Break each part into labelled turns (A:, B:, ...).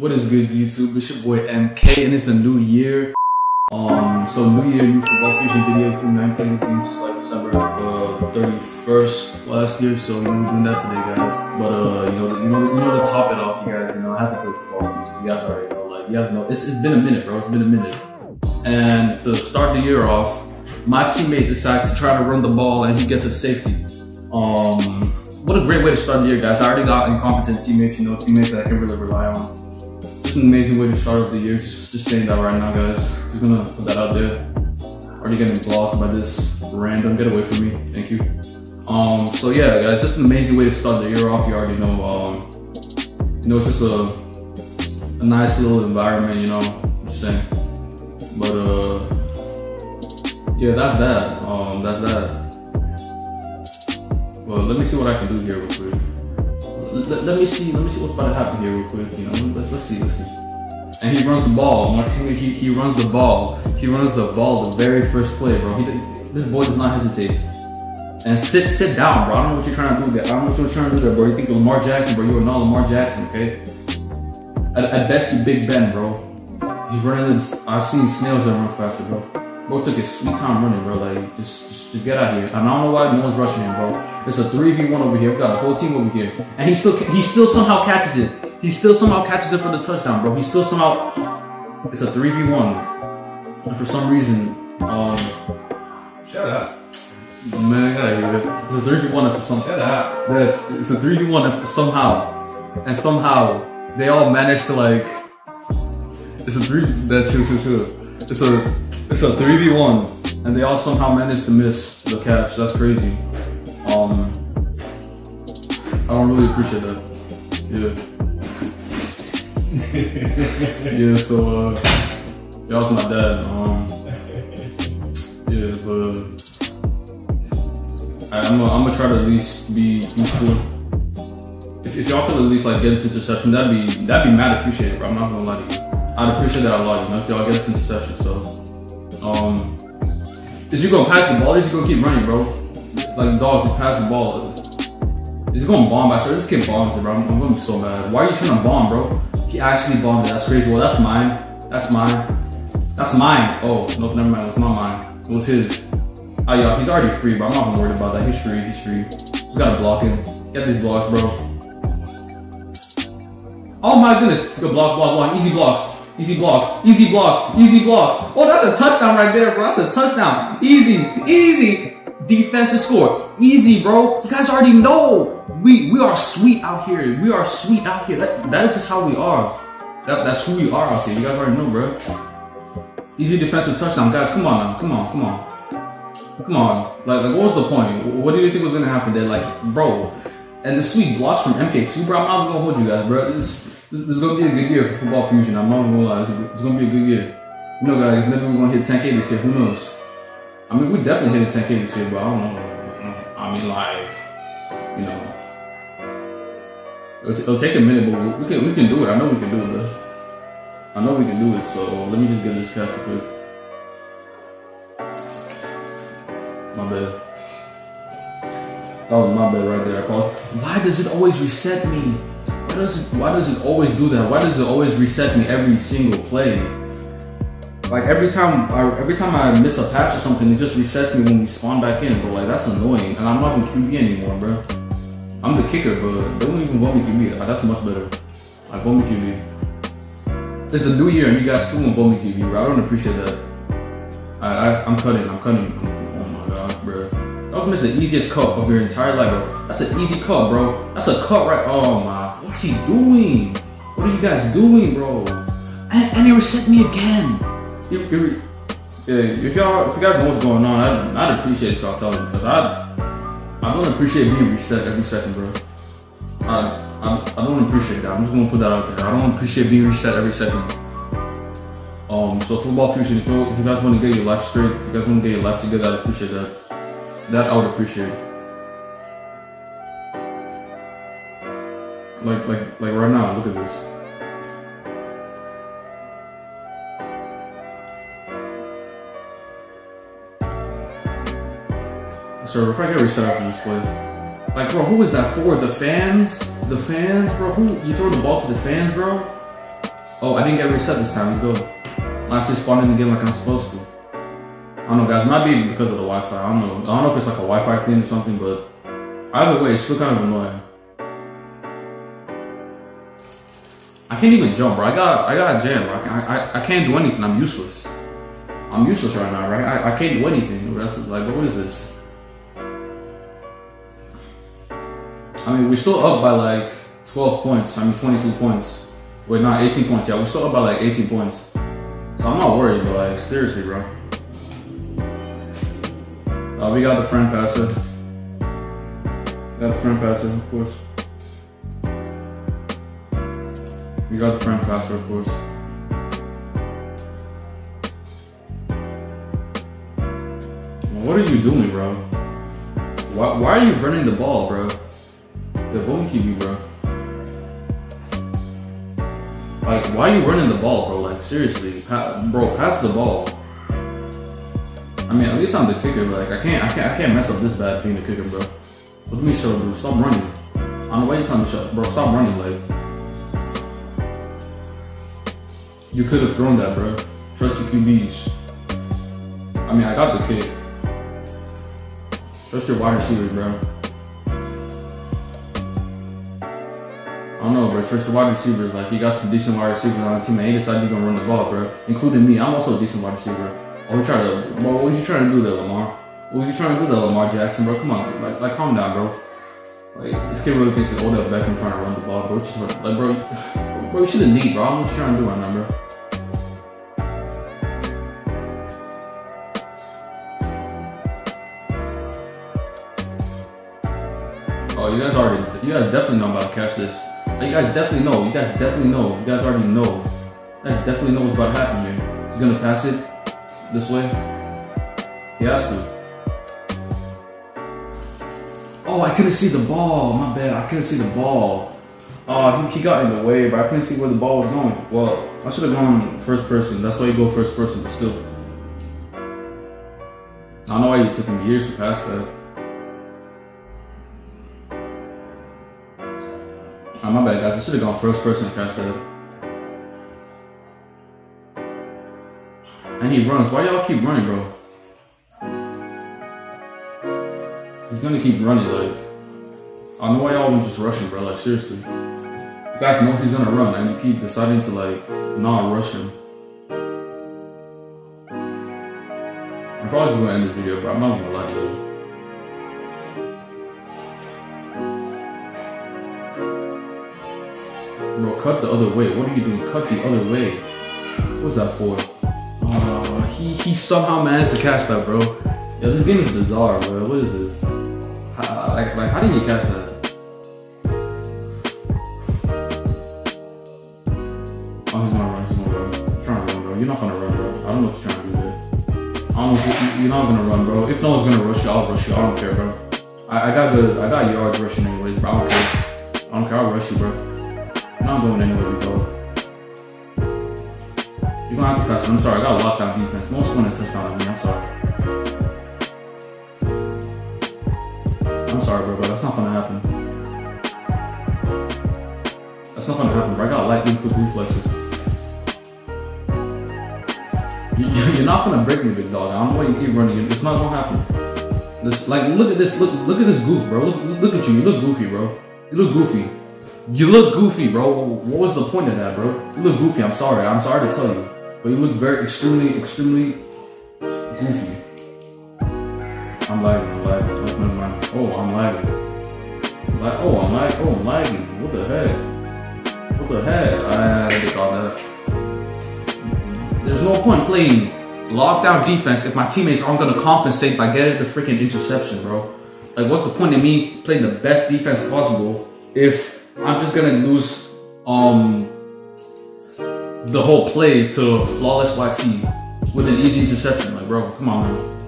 A: What is good, YouTube? It's your boy MK, and it's the new year. Um, so new year, new football fusion video from nine things games like December uh, 31st last year. So we're doing that today, guys. But uh, you know, you know, you know, to top it off, you guys, you know, I have to play football fusion. You guys already know, like you guys know, it's, it's been a minute, bro. It's been a minute. And to start the year off, my teammate decides to try to run the ball, and he gets a safety. Um, what a great way to start the year, guys. I already got incompetent teammates, you know, teammates that I can really rely on. It's an amazing way to start off the year. Just, just saying that right now, guys. Just gonna put that out there. Already getting blocked by this random. Get away from me. Thank you. Um, so yeah, guys, just an amazing way to start the year off. You already know. Um, you know, it's just a a nice little environment. You know, just saying. But uh, yeah, that's that. Um, that's that. Well, let me see what I can do here real quick. Let, let me see. Let me see what's about to happen here real quick. You know, let's let's see. Let's see. And he runs the ball. Teammate, he, he runs the ball. He runs the ball the very first play, bro. He, this boy does not hesitate. And sit sit down, bro. I don't know what you're trying to do there. I don't know what you're trying to do there, bro. You think Lamar Jackson, bro. You are not Lamar Jackson, okay? At, at best, you Big Ben, bro. He's running this. I've seen snails that run faster, bro. Bro took his sweet time running, bro. Like, just, just, just get out of here. And I don't know why no one's rushing him, bro. It's a 3v1 over here. We got a whole team over here. And he still he still somehow catches it. He still somehow catches it for the touchdown, bro. He still somehow it's a 3v1. And for some reason, um
B: Shut up.
A: man, I gotta hear it. It's a 3v1 and for some
B: Shut up.
A: Yes, it's a 3v1 and for somehow. And somehow they all managed to like it's a three that's true, true, true. It's a it's a 3v1 and they all somehow managed to miss the catch. That's crazy. Um I don't really appreciate that. Yeah. yeah, so uh that was my dad. Um yeah, but I, I'm gonna try to at least be useful. If, if y'all could at least like get this interception, that'd be that'd be mad appreciated, bro. I'm not gonna lie to you. I'd appreciate that a lot, you know, if y'all get this interception. So um is you gonna pass the ball or is you gonna keep running, bro? Like the dog, just pass the ball. Is he gonna bomb? I swear this kid bombs bro. I'm, I'm gonna be so mad. Why are you trying to bomb, bro? He actually bombed it. That's crazy. Well, that's mine. That's mine. That's mine. Oh, no, never mind. It's not mine. It was his. Ah, yo, he's already free, bro. I'm not even worried about that. He's free. He's free. Just gotta block him. Get these blocks, bro. Oh my goodness. Good block, block, block. Easy blocks. Easy blocks. Easy blocks. Easy blocks. Oh, that's a touchdown right there, bro. That's a touchdown. Easy. Easy. Defensive score. Easy, bro. You guys already know. We we are sweet out here. We are sweet out here. That, that is just how we are. That, that's who we are out here. You guys already know, bro. Easy defensive touchdown. Guys, come on now. Come on, come on. Come on. Like, like what was the point? What do you think was gonna happen there? Like, bro. And the sweet blocks from MK2, bro. I'm not gonna hold you guys, bro. This, this, this is gonna be a good year for football fusion. I'm not gonna lie. It's, gonna be a good year. You know, guys, maybe we're gonna hit 10K this year. Who knows? I mean, we definitely hit 10K this year, but I don't know. I mean, like, you know. It'll, it'll take a minute, but we can we can do it. I know we can do it, bro. I know we can do it. So let me just get this cash real quick. My bad. That was my bad right there. I. Why does it always reset me? Why does it Why does it always do that? Why does it always reset me every single play? Like every time, I, every time I miss a pass or something, it just resets me when we spawn back in. But like that's annoying, and I'm not even QB anymore, bro. I'm the kicker, but they don't even vote me QB. Like, ah, that's much better. I vote me QB. It's the new year, and you guys still won't vote me QB, bro. I don't appreciate that. I, I I'm cutting. I'm cutting. bro. That was missed the easiest cut of your entire life, bro. That's an easy cut, bro. That's a cut right. Oh my. What's he doing? What are you guys doing, bro? And, and he reset me again. Yeah, if y'all, if you guys know what's going on, I'd, I'd appreciate if y'all tell me because I, I don't appreciate being reset every second, bro. I, I, I don't appreciate that. I'm just gonna put that out there. I don't appreciate being reset every second. Um, so football fusion, if you, if you guys want to get your life straight, if you guys want to get your life together, I'd appreciate that. That I would appreciate. Like, like, like right now, look at this. So if I get reset after this play. Like, bro, who is that for? The fans? The fans, bro? Who you throw the ball to the fans, bro? Oh, I didn't get reset this time. Let's go. I actually spawned in the game like I'm supposed to. I don't know, guys. Might be because of the Wi-Fi. I don't know. I don't know if it's like a Wi-Fi thing or something, but either way, it's still kind of annoying. I can't even jump, bro. I got I got a jam, bro. I, can, I, I can't do anything. I'm useless. I'm useless right now, right? I, I can't do anything. That's like, what is this? I mean, we're still up by like 12 points. I mean, 22 points. Wait, not 18 points. Yeah, we're still up by like 18 points. So I'm not worried, but like, seriously, bro. Uh, we got the front passer. Got the friend passer, of course. We got the front passer, of course. What are you doing, bro? Why, why are you running the ball, bro? The phone me, bro. Like, why are you running the ball, bro? Like, seriously, pa- bro, pass the ball. I mean, at least I'm the kicker. But like, I can't, I can't, I can't mess up this bad being the kicker, bro. Let me show, bro. Stop running. I don't know why you telling me shut, bro. Stop running, like. You could have thrown that, bro. Trust your QBs. I mean, I got the kick. Trust your wide receivers, bro. I don't know, bro. Trust your wide receivers. Like, you got some decent wide receivers on the team, and they decided you're gonna run the ball, bro. Including me. I'm also a decent wide receiver. Oh, we try to, bro, what was you trying to do there, Lamar? What was you trying to do there, Lamar Jackson, bro? Come on, like, like calm down, bro. Like, this kid really thinks it's Odell Beckham trying to run the ball, bro. Just, like, bro, bro, you shouldn't need, bro. I don't know what you're trying to do right now, bro. Oh, you guys already, you guys definitely know I'm about to catch this. You guys definitely know. You guys definitely know. You guys already know. You guys definitely know what's about to happen here. He's gonna pass it this way. He has to. Oh, I couldn't see the ball. My bad. I couldn't see the ball. Oh, he, he got in the way, but I couldn't see where the ball was going. Well, I should have gone first person. That's why you go first person, but still. I don't know why you took him years to pass that. Oh, my bad, guys. I should have gone first person to catch that. And he runs. Why y'all keep running, bro? He's gonna keep running, like. I know why y'all were just rushing, bro. Like, seriously. You guys know he's gonna run, and you keep deciding to, like, not rush him. I'm probably just gonna end this video, but I'm not gonna lie to you. Bro, cut the other way. What are you doing? Cut the other way. What's that for? He, he somehow managed to catch that, bro. Yeah, this game is bizarre, bro. What is this? How, like, like, how did he catch that? Oh, he's gonna run. He's gonna run. He's trying to run, bro. You're not gonna run, bro. I don't know what you're trying to do there. I don't know. If you- you're not gonna run, bro. If no one's gonna rush you, I'll rush you. I don't care, bro. I, I got good. I got yards rushing anyways, bro. I don't care. I don't care. I'll rush you, bro. You're not going anywhere, go. You're gonna have to it. I'm sorry, I got lockdown defense. Most going to touchdown on me. I'm sorry. I'm sorry, bro, that's not gonna happen. That's not gonna happen, bro. I got lightning quick reflexes. You, you're not gonna break me, big dog. I don't know why you keep running. It's not gonna happen. This, like, look at this. Look, look at this goof, bro. Look, look at you. You look goofy, bro. You look goofy. You look goofy, bro. What was the point of that, bro? You look goofy. I'm sorry. I'm sorry to tell you, but you look very, extremely, extremely goofy. I'm lagging. I'm lagging. Oh, never mind. Oh, I'm lagging. Like, oh, I'm lag. Oh, I'm lagging. What the heck? What the heck? I did all that. There's no point playing lockdown defense if my teammates aren't gonna compensate by getting the freaking interception, bro. Like, what's the point of me playing the best defense possible if I'm just gonna lose um the whole play to a flawless YT with an easy interception? Like, bro, come on, man.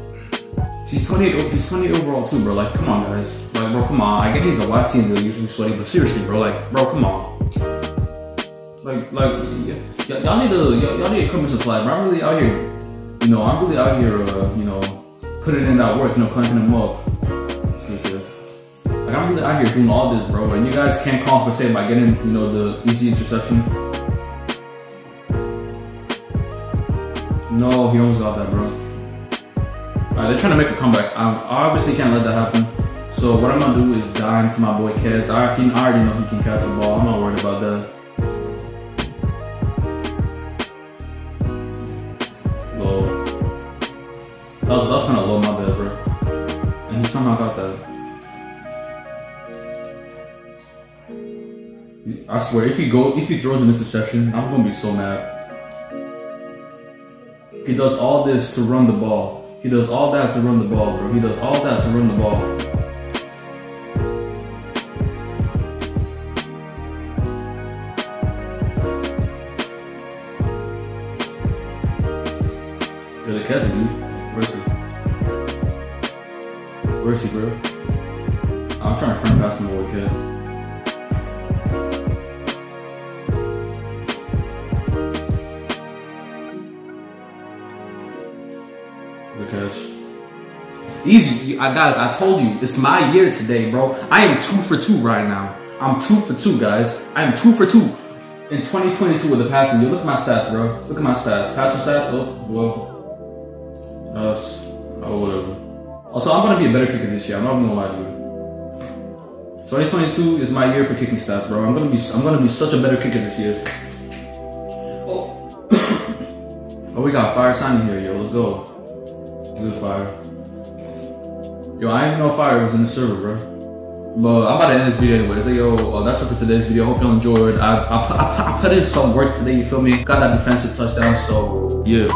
A: He's 28. He's 28 overall too, bro. Like, come on, guys. Like, bro, come on. I get he's a YT and they're usually sweaty, but seriously, bro. Like, bro, come on. Like, like, y'all need to, y'all need to come into flag. Bro, I'm really out here. You know, I'm really out here. Uh, you know, putting in that work. You know, clanking them up. Like, I'm really out here doing all this, bro. And you guys can't compensate by getting, you know, the easy interception. No, he almost got that, bro. Alright, they're trying to make a comeback. I obviously can't let that happen. So what I'm gonna do is dive into my boy Kez. I, he, I already know he can catch the ball. I'm not worried about that. Low. That was, that was kind of low, my bad, bro. And he somehow got that. I swear, if he go, if he throws an interception, I'm gonna be so mad. He does all this to run the ball. He does all that to run the ball, bro. He does all that to run the ball. Yo, the Kessie, dude. Where's he? Where's he, bro? I'm trying to front pass my boy Kes. Easy, guys. I told you it's my year today, bro. I am two for two right now. I'm two for two, guys. I am two for two in 2022 with the passing. Yo, look at my stats, bro. Look at my stats. Passing stats. Oh, well, uh, oh, whatever. Also, I'm gonna be a better kicker this year. I'm not gonna lie to you. 2022 is my year for kicking stats, bro. I'm gonna be, I'm gonna be such a better kicker this year. Oh, oh, we got fire signing here, yo. Let's go. Good fire. Yo, I didn't know fire was in the server, bro. But I'm about to end this video anyway. So yo, uh, that's it for today's video. Hope y'all enjoyed. I, I, I, I put in some work today. You feel me? Got that defensive touchdown. So yeah.